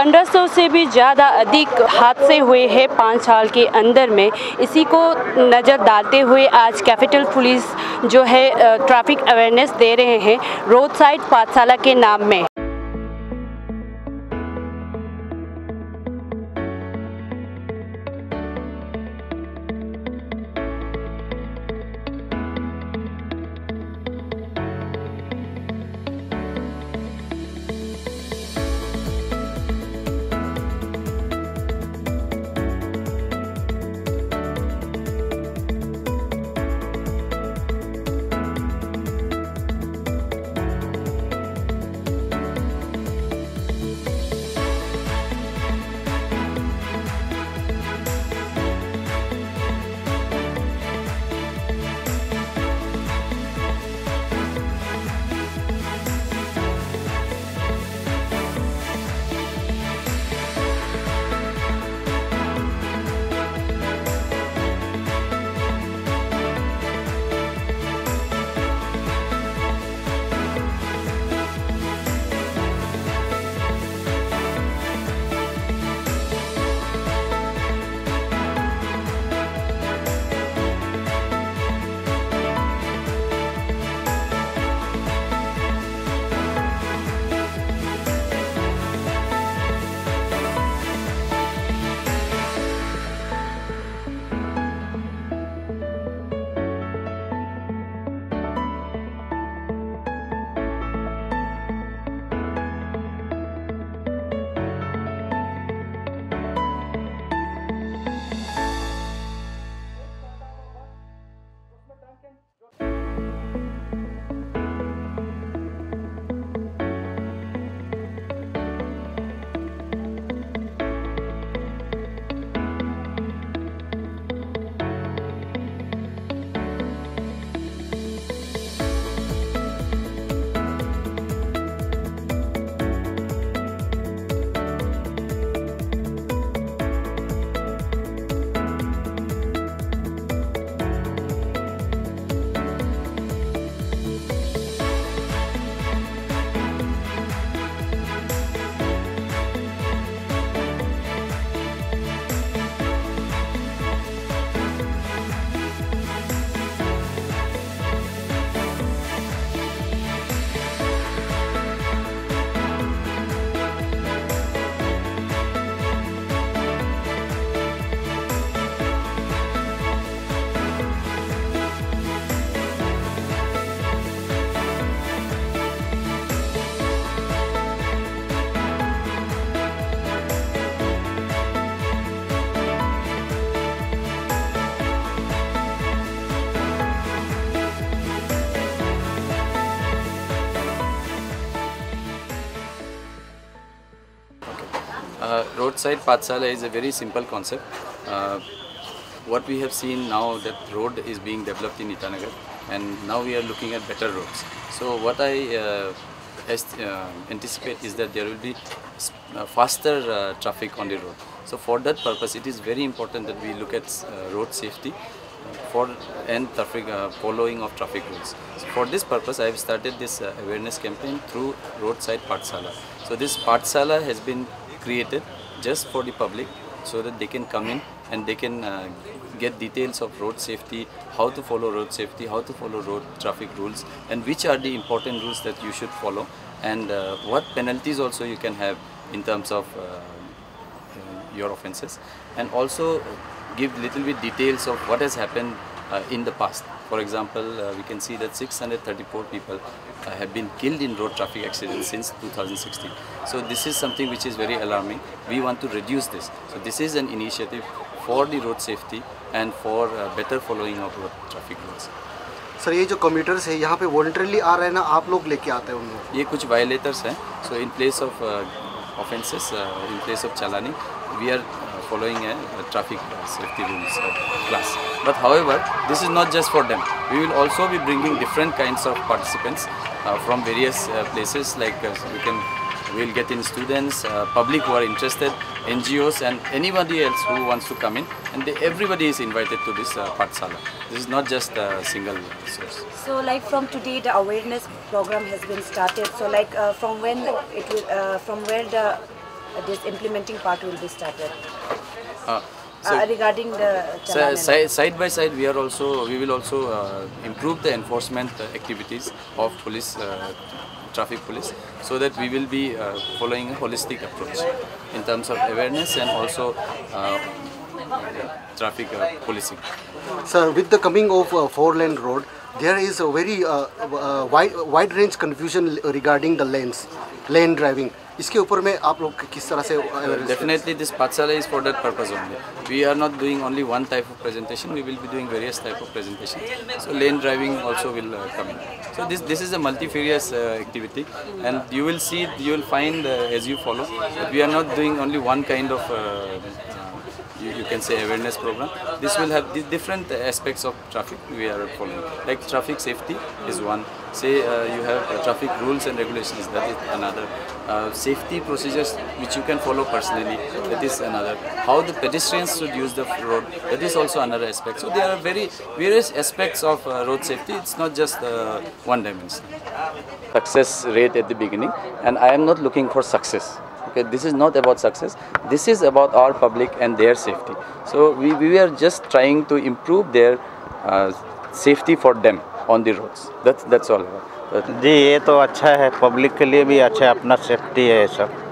1500 से भी ज़्यादा अधिक हादसे हुए हैं पाँच साल के अंदर में। इसी को नज़र डालते हुए आज कैपिटल पुलिस जो है ट्रैफ़िक अवेयरनेस दे रहे हैं रोड साइड पाठशाला के नाम में। Uh, roadside Pathshala is a very simple concept. Uh, what we have seen now that road is being developed in Itanagar and now we are looking at better roads. So what I uh, uh, anticipate is that there will be uh, faster uh, traffic on the road. So for that purpose it is very important that we look at road safety for and traffic following of traffic rules. So for this purpose I have started this awareness campaign through roadside Pathshala. So this Pathshala has been created just for the public so that they can come in and they can uh, get details of road safety, how to follow road safety, how to follow road traffic rules and which are the important rules that you should follow and uh, what penalties also you can have in terms of uh, uh, your offences and also give little bit details of what has happened uh, in the past. For example, uh, we can see that 634 people uh, have been killed in road traffic accidents since 2016. So this is something which is very alarming. We want to reduce this. So this is an initiative for the road safety and for uh, better following of road traffic rules. Sir ये जो commuters है यहाँ पे वॉल्टरली आ रहे हैं ना आप लोग लेके आते हैं उन लोग ये कुछ वायलेटर्स हैं सो in place of offences uh, in place of chalaning we are uh, following a, a traffic uh, safety rules uh, class. But however this is not just for them. We will also be bringing different kinds of participants uh, from various uh, places. Like uh, we can we will get in students uh, public who are interested ngos and anybody else who wants to come in. And they, everybody is invited to this uh, pathshala. This is not just a single source. So like from today the awareness program has been started. So like uh, from when it will, uh, from where the uh, this implementing part will be started Uh, so, uh, regarding the So, challan and side, side by side, we are also we will also uh, improve the enforcement uh, activities of police, uh, traffic police, so that we will be uh, following a holistic approach in terms of awareness and also uh, traffic uh, policing. Sir, with the coming of uh, four-lane road, there is a very uh, uh, wide wide range confusion regarding the lanes, lane driving. इसके ऊपर में आप लोग किस तरह से definitely this pathshala is for that purpose only we are not doing only one type of presentation we will be doing various type of presentation so lane driving also will come so this this is a multifarious activity and you will see you will find as you follow we are not doing only one kind of you, you can say awareness program. This will have the different aspects of traffic we are following. Like traffic safety is one. Say uh, you have uh, traffic rules and regulations. That is another. Uh, safety procedures which you can follow personally. That is another. How the pedestrians should use the road. That is also another aspect. So there are very various aspects of uh, road safety. It's not just uh, one dimension. Success rate at the beginning, and I am not looking for success. Okay, this is not about success. This is about our public and their safety. So we, we are just trying to improve their uh, safety for them on the roads. That's that's all. जी ये तो अच्छा है public के लिए भी अच्छा है अपना सेफ्टी है सब